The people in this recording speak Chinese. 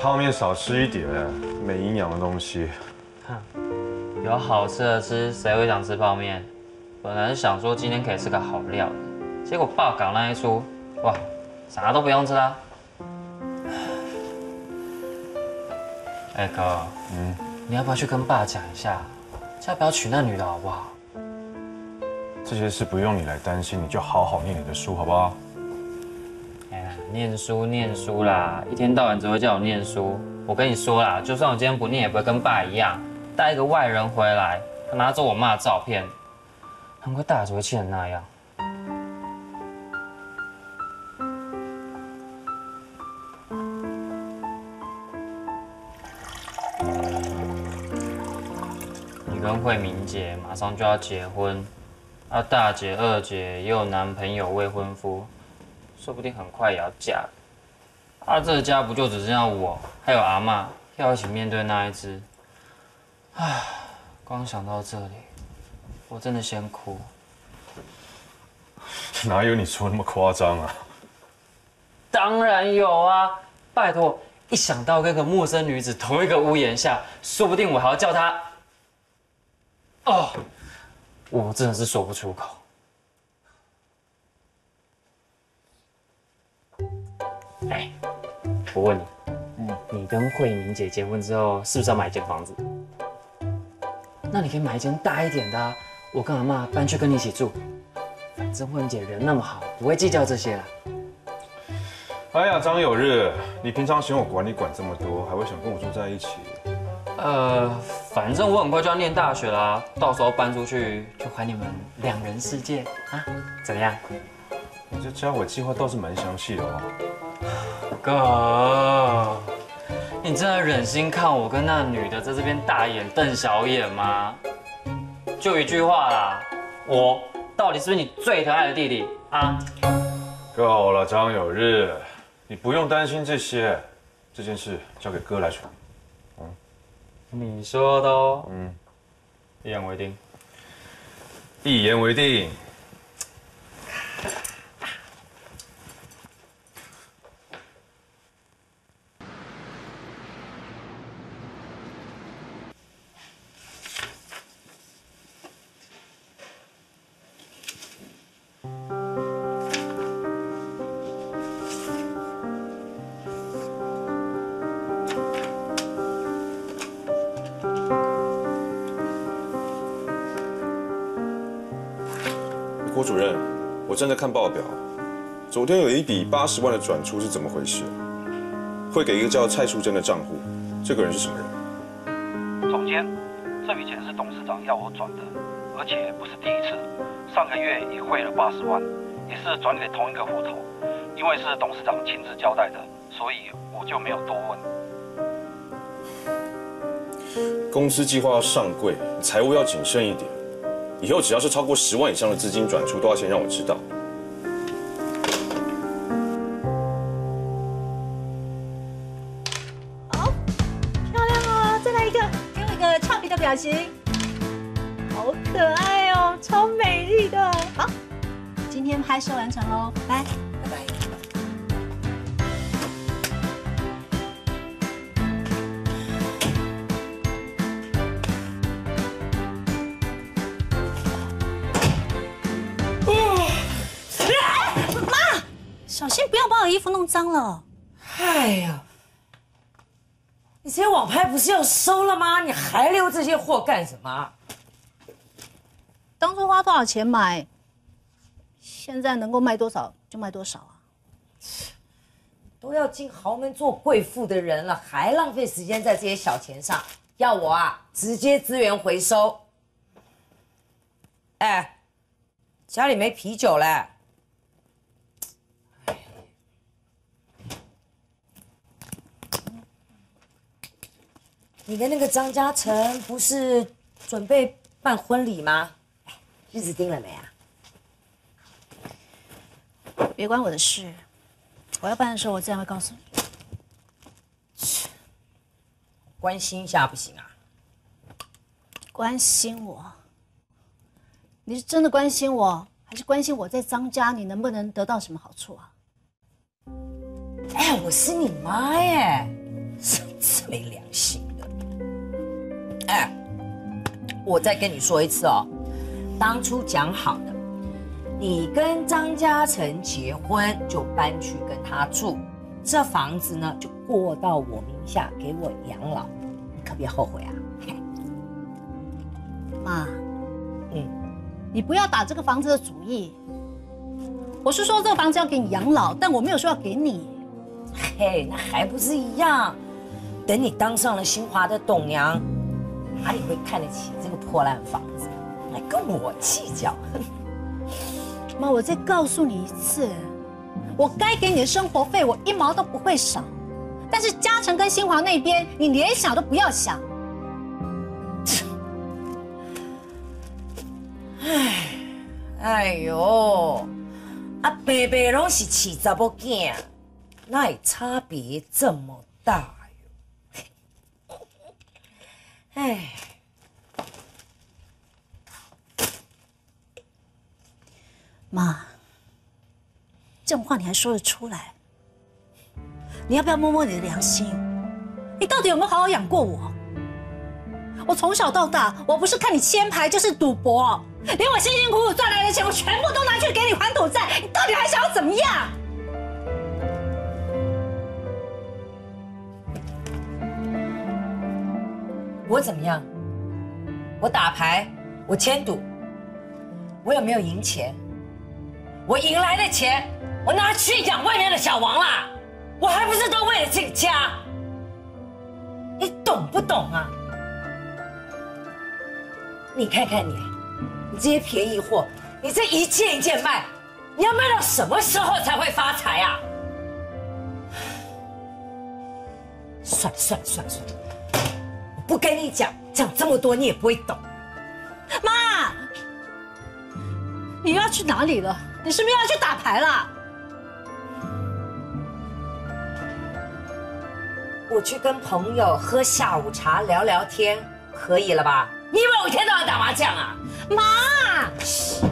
泡面少吃一点，没营养的东西。哼有好吃的吃，谁会想吃泡面？本来是想说今天可以吃个好料的，结果爸搞那一出，哇，啥都不用吃啦。哎哥，嗯，你要不要去跟爸讲一下，要不要娶那女的好不好？这些事不用你来担心，你就好好念你的书，好不好？念书念书啦，一天到晚只会叫我念书。我跟你说啦，就算我今天不念，也不会跟爸一样带一个外人回来，他拿走我妈的照片，难怪大姐会气成那样。你跟慧明姐马上就要结婚，啊，大姐、二姐也有男朋友、未婚夫，说不定很快也要嫁了。啊，这家不就只剩下我还有阿妈要一起面对那一只？唉，光想到这里，我真的先哭。哪有你说那么夸张啊？当然有啊！拜托，一想到跟个陌生女子同一个屋檐下，说不定我还要叫她……哦，我真的是说不出口。哎，我问你，你跟慧明姐结婚之后，是不是要买一间房子？那你可以买一间大一点的啊，我跟阿妈搬去跟你一起住。反正慧明姐人那么好，不会计较这些啦。哎呀，张有日，你平常嫌我管你管这么多，还会想跟我住在一起？呃，反正我很快就要念大学啦，到时候搬出去就还你们两人世界啊，怎么样？你这家伙计划倒是蛮详细的哦。哥，你真的忍心看我跟那女的在这边大眼瞪小眼吗？就一句话啦，我到底是不是你最疼爱的弟弟啊？够了，张有日，你不用担心这些，这件事交给哥来处理。嗯你说的哦，嗯，一言为定。一言为定。主任，我正在看报表，昨天有一笔八十万的转出是怎么回事？会给一个叫蔡淑珍的账户，这个人是什么人？总监，这笔钱是董事长要我转的，而且不是第一次，上个月也汇了八十万，也是转给同一个户头。因为是董事长亲自交代的，所以我就没有多问。公司计划要上柜，财务要谨慎一点。以后只要是超过十万以上的资金转出，都要先让我知道。好，漂亮哦！再来一个，给我一个俏皮的表情，好可爱哦，超美丽的。好，今天拍摄完成喽，拜拜拜。小心不要把我衣服弄脏了。哎呀，你这些网拍不是要收了吗？你还留这些货干什么？当初花多少钱买，现在能够卖多少就卖多少啊。都要进豪门做贵妇的人了，还浪费时间在这些小钱上？要我啊，直接资源回收。哎，家里没啤酒嘞。你跟那个张嘉诚不是准备办婚礼吗？哎日子定了没啊？别管我的事，我要办的时候我自然会告诉你。关心一下不行啊？关心我？你是真的关心我，还是关心我在张家你能不能得到什么好处啊？哎，我是你妈耶，真是没良心的。哎，我再跟你说一次哦，当初讲好的，你跟张嘉诚结婚就搬去跟他住，这房子呢就过到我名下给我养老，你可别后悔啊！妈，嗯，你不要打这个房子的主意。我是说这个房子要给你养老，但我没有说要给你。嘿，那还不是一样？等你当上了新华的董娘，哪里会看得起这个破烂房子？来跟我计较？妈，我再告诉你一次，我该给你的生活费我一毛都不会少，但是嘉诚跟新华那边你连想都不要想。哎呦，啊，白白拢是饲查某囝，哪会差别这么大哟？哎，妈，这种话你还说得出来？你要不要摸摸你的良心？你到底有没有好好养过我？我从小到大，我不是看你牵牌就是赌博，连我辛辛苦苦赚来的钱，我全部都拿去给你还赌债。你到底我怎么样？我打牌，我签赌，我有没有赢钱？我赢来的钱，我拿去养外面的小王啦！我还不是都为了这个家？你懂不懂啊？你看看你，你这些便宜货，你这一件一件卖，你要卖到什么时候才会发财啊？算了算了算了算了，不跟你讲，讲这么多你也不会懂。妈，你要去哪里了？你是不是要去打牌了？我去跟朋友喝下午茶聊聊天，可以了吧？你以为我一天到晚打麻将啊？妈。